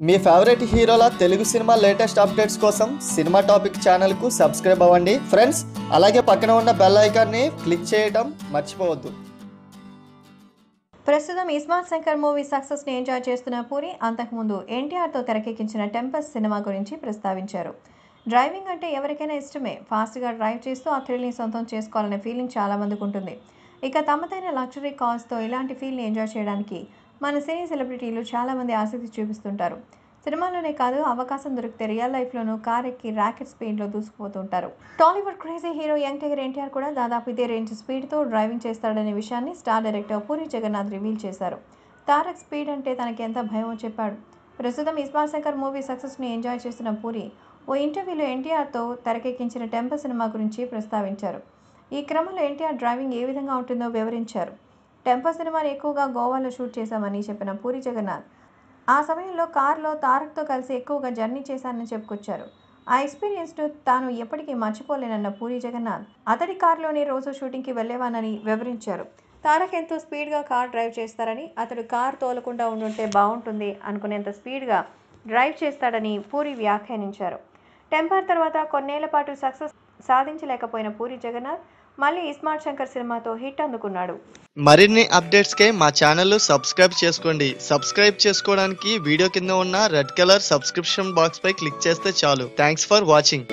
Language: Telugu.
మీ ఫేవరెట్ హీరోల తెలుగు సినిమా లేటెస్ట్ అప్డేట్స్ కోసం సినిమా టాపిక్ ఛానల్కు సబ్స్క్రైబ్ అవ్వండి. ఫ్రెండ్స్ అలాగే పక్కన ఉన్న బెల్ ఐకాన్ని క్లిక్ చేయడం మర్చిపోవద్దు. ప్రస్తుతం ఇస్మార్ట్ శంకర్ మూవీ సక్సెస్ని ఎంజాయ్ చేస్తున్న పూరి అంతకుముందు ఎన్టీఆర్తో తెరకెక్కించిన టెంపస్ సినిమా గురించి ప్రస్తావించారు. డ్రైవింగ్ అంటే ఎవరికైనా ఇష్టమే. ఫాస్ట్గా డ్రైవ్ చేస్తూ ఆ థ్రిల్ని సొంతం చేసుకోవాలనే ఫీలింగ్ చాలా మందికి ఉంటుంది. ఇక తమదైన లగ్జరీ కార్స్తో ఇలాంటి ఫీల్ని ఎంజాయ్ చేయడానికి మన సినీ సెలబ్రిటీలు చాలామంది ఆసక్తి చూపిస్తుంటారు. సినిమాలోనే కాదు అవకాశం దొరికితే రియల్ లైఫ్లోనూ కార్ ఎక్కి ర్యాకెట్ స్పీడ్లో దూసుకుపోతుంటారు. Tollywood crazy hero young tiger NTR కూడా దాదాపు ఇదే రేంజ్ స్పీడ్తో డ్రైవింగ్ చేస్తాడనే విషయాన్ని star director Puri Jagannath reveal చేశారు. తారక్ స్పీడ్ అంటే తనకి ఎంత భయమో చెప్పాడు. ప్రస్తుతం ఇస్మార్ట్ శంకర్ మూవీ సక్సెస్ని ఎంజాయ్ చేస్తున్న పూరి ఓ ఇంటర్వ్యూలో ఎన్టీఆర్తో తెరకెక్కించిన టెంపర్ సినిమా గురించి ప్రస్తావించారు. ఈ క్రమంలో ఎన్టీఆర్ డ్రైవింగ్ ఏ విధంగా ఉంటుందో వివరించారు. టెంపర్ సినిమాని ఎక్కువగా గోవాలో షూట్ చేశామని చెప్పిన పూరి జగన్నాథ్. ఆ సమయంలో కారులో తారక్తో కలిసి ఎక్కువగా జర్నీ చేశానని చెప్పుకొచ్చారు. ఆ ఎక్స్పీరియన్స్ను తాను ఎప్పటికీ మర్చిపోలేనన్న పూరి జగన్నాథ్ అతడి కారులోనే రోజు షూటింగ్కి వెళ్ళేవానని వివరించారు. తారక్ ఎంతో స్పీడ్గా కార్ డ్రైవ్ చేస్తారని అతడు కార్ తోలకుండా ఉండుంటే బాగుంటుంది అనుకునేంత స్పీడ్గా డ్రైవ్ చేస్తాడని పూరి వ్యాఖ్యానించారు. టెంపర్ తర్వాత కొన్నేళ్ళ పాటు సక్సెస్ సాధించలేకపోయిన పూరి జగన్నాథ్ మళ్ళీ ఇస్మార్ట్ శంకర్ సినిమాతో హిట్ అందుకున్నాడు. మరిన్ని అప్డేట్స్కే మా ఛానల్ సబ్స్క్రైబ్ చేసుకోండి. సబ్స్క్రైబ్ చేసుకోవడానికి వీడియో కింద ఉన్న రెడ్ కలర్ సబ్స్క్రిప్షన్ బాక్స్ పై క్లిక్ చేస్తే చాలు. Thanks for watching.